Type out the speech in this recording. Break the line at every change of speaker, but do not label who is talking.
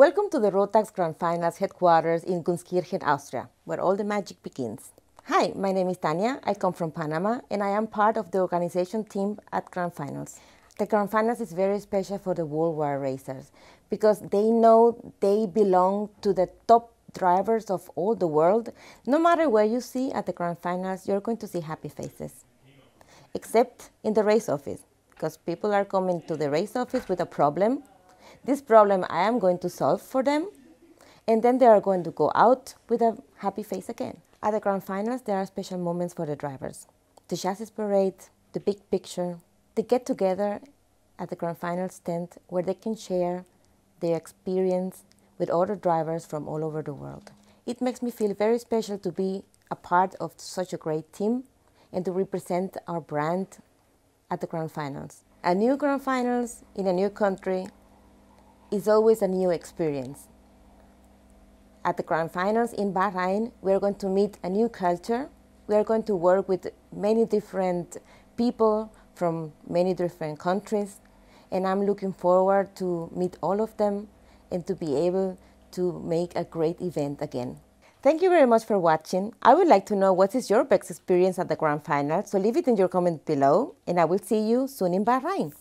Welcome to the Rotax Grand Finals headquarters in Gunskirchen, Austria, where all the magic begins. Hi, my name is Tania. I come from Panama and I am part of the organization team at Grand Finals. The Grand Finals is very special for the worldwide racers because they know they belong to the top drivers of all the world. No matter where you see at the Grand Finals, you're going to see happy faces. Except in the race office, because people are coming to the race office with a problem this problem I am going to solve for them, and then they are going to go out with a happy face again. At the Grand Finals, there are special moments for the drivers. The chassis parade, the big picture, they get together at the Grand Finals tent where they can share their experience with other drivers from all over the world. It makes me feel very special to be a part of such a great team and to represent our brand at the Grand Finals. A new Grand Finals in a new country is always a new experience. At the Grand Finals in Bahrain, we are going to meet a new culture. We are going to work with many different people from many different countries, and I'm looking forward to meet all of them and to be able to make a great event again. Thank you very much for watching. I would like to know what is your best experience at the Grand Final, so leave it in your comment below, and I will see you soon in Bahrain.